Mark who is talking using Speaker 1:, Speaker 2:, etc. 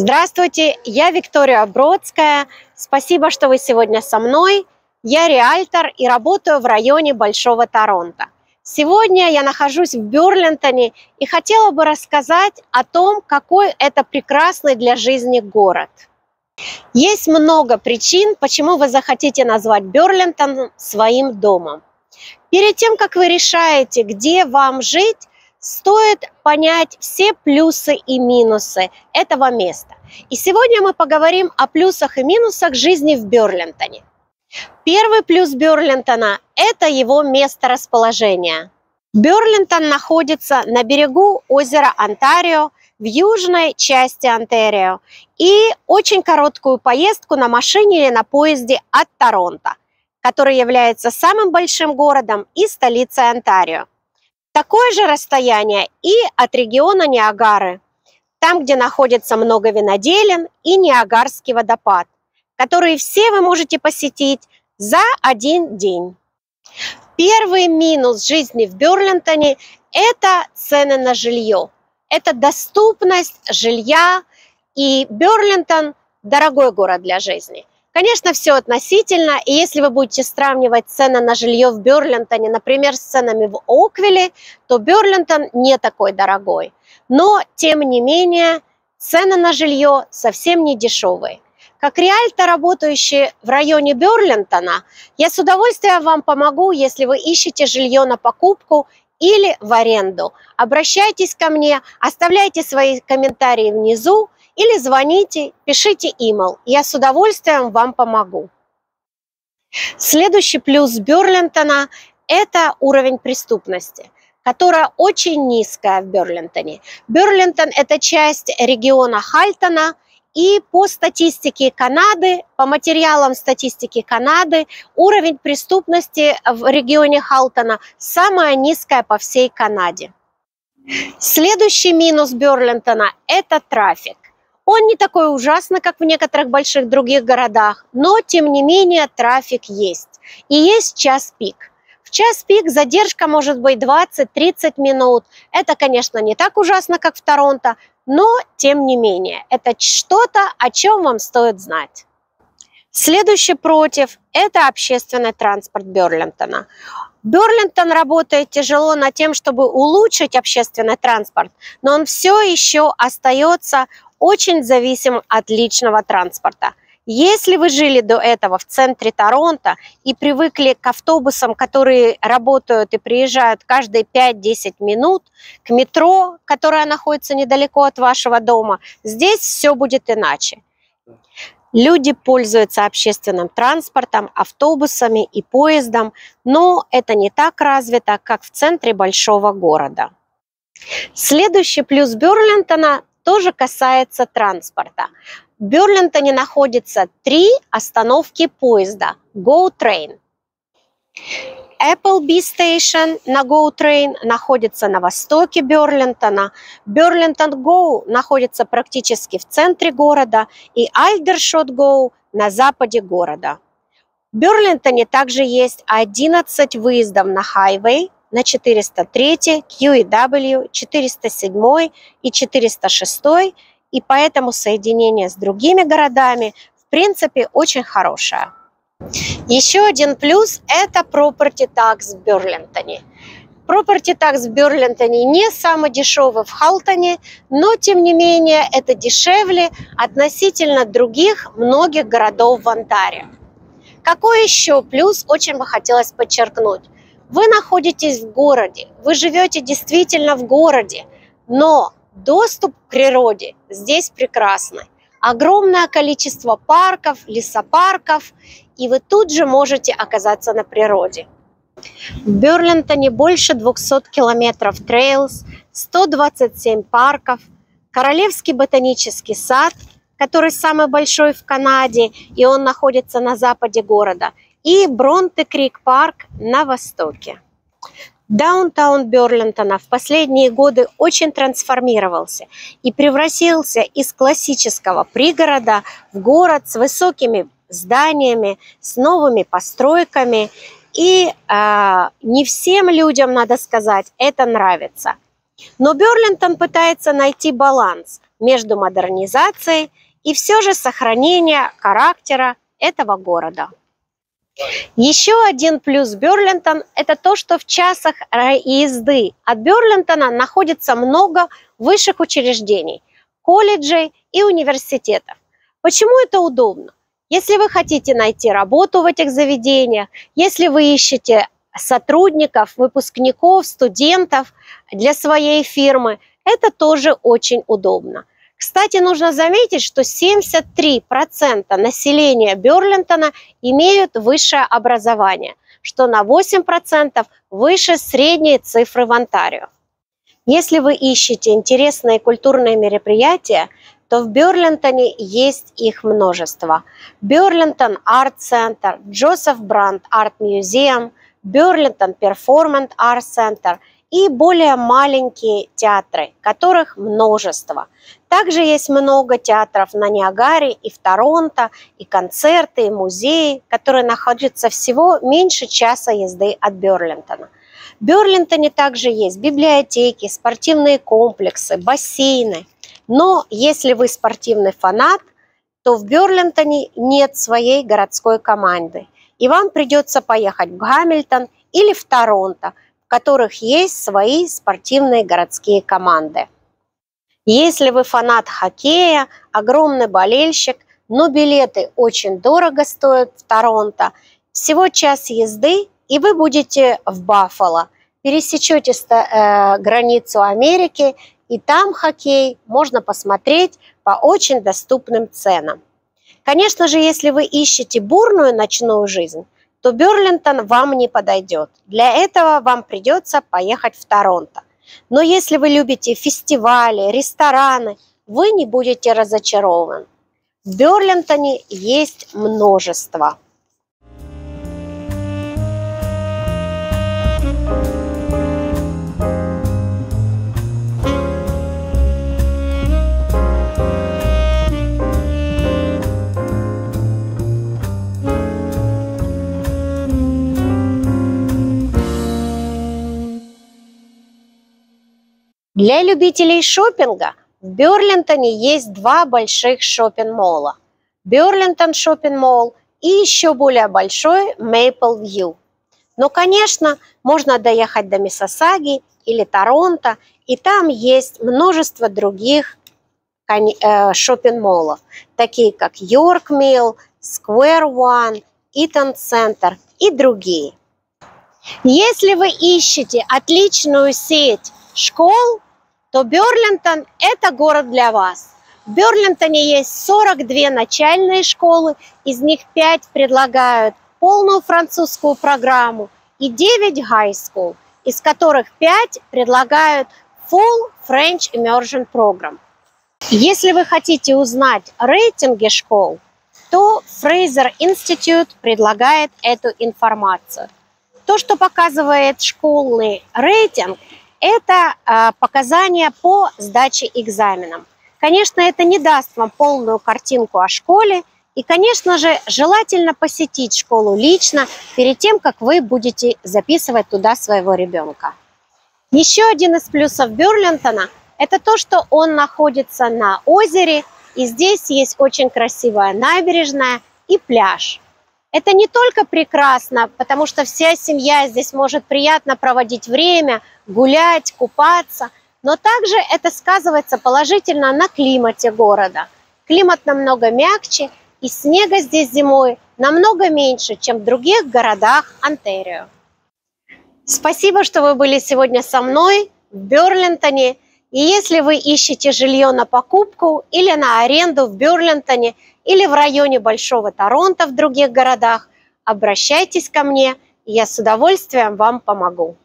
Speaker 1: Здравствуйте, я Виктория Бродская. Спасибо, что вы сегодня со мной. Я риэлтор и работаю в районе Большого Торонто. Сегодня я нахожусь в Бюрлинтоне и хотела бы рассказать о том, какой это прекрасный для жизни город. Есть много причин, почему вы захотите назвать Бюрлинтон своим домом. Перед тем, как вы решаете, где вам жить, стоит понять все плюсы и минусы этого места. И сегодня мы поговорим о плюсах и минусах жизни в Берлинтоне. Первый плюс Берлинтона – это его место расположения. Берлинтон находится на берегу озера Онтарио, в южной части Онтарио, и очень короткую поездку на машине или на поезде от Торонто, который является самым большим городом и столицей Онтарио. Такое же расстояние и от региона Ниагары, там, где находится много виноделин и Ниагарский водопад, которые все вы можете посетить за один день. Первый минус жизни в Берлинтоне – это цены на жилье. Это доступность жилья, и Берлинтон – дорогой город для жизни – Конечно, все относительно, и если вы будете сравнивать цены на жилье в Берлинтоне, например, с ценами в Оквилле, то Берлинтон не такой дорогой. Но, тем не менее, цены на жилье совсем не дешевые. Как реальто работающий в районе Берлинтона, я с удовольствием вам помогу, если вы ищете жилье на покупку или в аренду. Обращайтесь ко мне, оставляйте свои комментарии внизу, или звоните, пишите email, я с удовольствием вам помогу. Следующий плюс Берлинтона – это уровень преступности которая очень низкая в Берлинтоне. Берлинтон – это часть региона Хальтона, и по статистике Канады, по материалам статистики Канады, уровень преступности в регионе Халтона самая низкая по всей Канаде. Следующий минус Берлинтона – это трафик. Он не такой ужасный, как в некоторых больших других городах, но тем не менее трафик есть. И есть час пик. В час пик задержка может быть 20-30 минут. Это, конечно, не так ужасно, как в Торонто, но тем не менее, это что-то, о чем вам стоит знать. Следующий против – это общественный транспорт Берлинтона. Берлинтон работает тяжело над тем, чтобы улучшить общественный транспорт, но он все еще остается очень зависим от личного транспорта. Если вы жили до этого в центре Торонто и привыкли к автобусам, которые работают и приезжают каждые 5-10 минут, к метро, которое находится недалеко от вашего дома, здесь все будет иначе. Люди пользуются общественным транспортом, автобусами и поездом, но это не так развито, как в центре большого города. Следующий плюс Берлинтона тоже касается транспорта. В Берлинтоне находится три остановки поезда GO Train. Appleby Station на GO Train находится на востоке Берлинтона. Берлинтон Go находится практически в центре города. И Aldershot Go на западе города. В Берлинтоне также есть 11 выездов на хайвей, на 403, QEW, 407 и 406, и поэтому соединение с другими городами в принципе очень хорошее. Еще один плюс – это property tax в Берлинтоне. Property tax в Берлинтоне не самый дешевый в Халтоне, но тем не менее это дешевле относительно других многих городов в Онтарио. Какой еще плюс очень бы хотелось подчеркнуть? Вы находитесь в городе, вы живете действительно в городе, но доступ к природе здесь прекрасный. Огромное количество парков, лесопарков, и вы тут же можете оказаться на природе. В Берлинтоне больше 200 километров трейлс, 127 парков, Королевский ботанический сад, который самый большой в Канаде, и он находится на западе города – и Бронте-Крик парк на востоке. Даунтаун Берлинтона в последние годы очень трансформировался и превратился из классического пригорода в город с высокими зданиями, с новыми постройками. И э, не всем людям, надо сказать, это нравится. Но Берлинтон пытается найти баланс между модернизацией и все же сохранением характера этого города. Еще один плюс Берлинтон – это то, что в часах езды от Берлинтона находится много высших учреждений, колледжей и университетов. Почему это удобно? Если вы хотите найти работу в этих заведениях, если вы ищете сотрудников, выпускников, студентов для своей фирмы, это тоже очень удобно. Кстати, нужно заметить, что 73% населения Берлинтона имеют высшее образование, что на 8% выше средней цифры в Онтарио. Если вы ищете интересные культурные мероприятия, то в Берлинтоне есть их множество. Берлинтон Арт Центр, Джозеф Брандт Арт Музеум, Берлинтон Перформант Арт Центр – и более маленькие театры, которых множество. Также есть много театров на Ниагаре и в Торонто, и концерты, и музеи, которые находятся всего меньше часа езды от Берлинтона. В Берлинтоне также есть библиотеки, спортивные комплексы, бассейны. Но если вы спортивный фанат, то в Берлинтоне нет своей городской команды. И вам придется поехать в Гамильтон или в Торонто – которых есть свои спортивные городские команды. Если вы фанат хоккея, огромный болельщик, но билеты очень дорого стоят в Торонто, всего час езды, и вы будете в Баффало. Пересечете э, границу Америки, и там хоккей можно посмотреть по очень доступным ценам. Конечно же, если вы ищете бурную ночную жизнь, то Берлинтон вам не подойдет. Для этого вам придется поехать в Торонто. Но если вы любите фестивали, рестораны, вы не будете разочарованы. В Берлинтоне есть множество. Для любителей шопинга в Берлинтоне есть два больших шопинг-молла. Берлинтон шопинг-молл и еще более большой Maple View. Но, конечно, можно доехать до Миссисаги или Торонто, и там есть множество других э, шопинг-моллов, такие как York Mill, Square One, Eaton Center и другие. Если вы ищете отличную сеть школ, то Берлинтон – это город для вас. В Берлинтоне есть 42 начальные школы, из них 5 предлагают полную французскую программу и 9 high school, из которых 5 предлагают full French Immersion Program. Если вы хотите узнать рейтинги школ, то Fraser Institute предлагает эту информацию. То, что показывает школьный рейтинг, это а, показания по сдаче экзаменам. Конечно, это не даст вам полную картинку о школе, и, конечно же, желательно посетить школу лично перед тем, как вы будете записывать туда своего ребенка. Еще один из плюсов Берлинтона – это то, что он находится на озере, и здесь есть очень красивая набережная и пляж – это не только прекрасно, потому что вся семья здесь может приятно проводить время, гулять, купаться, но также это сказывается положительно на климате города. Климат намного мягче, и снега здесь зимой намного меньше, чем в других городах Онтарио. Спасибо, что вы были сегодня со мной в Берлинтоне. И если вы ищете жилье на покупку или на аренду в Берлинтоне или в районе Большого Торонто в других городах, обращайтесь ко мне, я с удовольствием вам помогу.